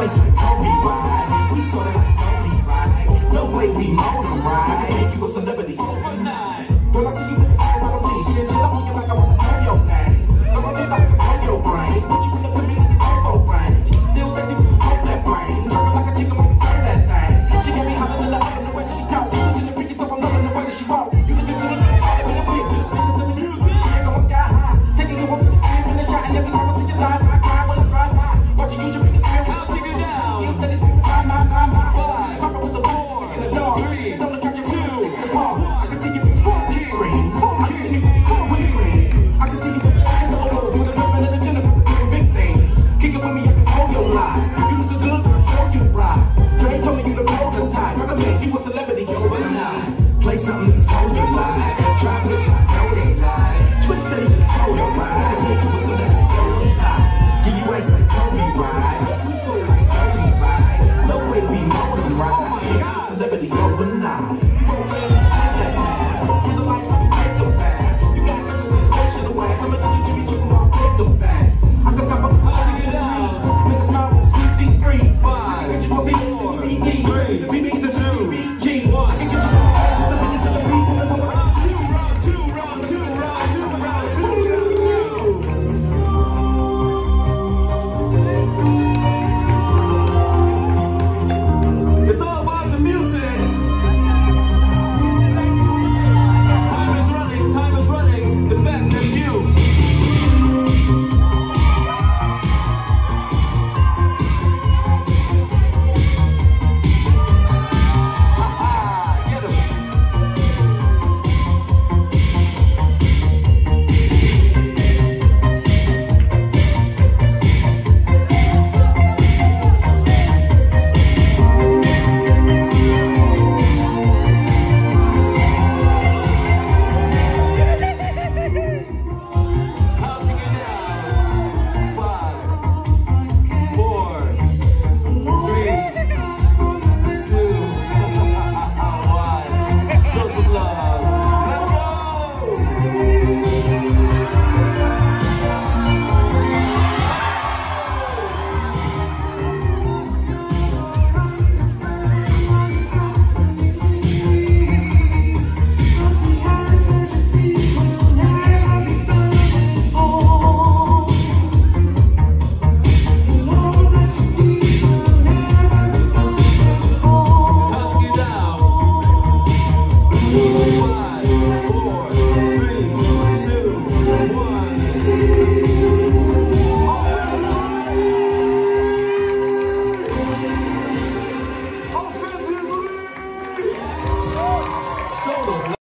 waist like Kobe ride. We sorta like Kobe ride. No way we motor ride. You a celebrity overnight. you a celebrity overnight. Play something that's alive.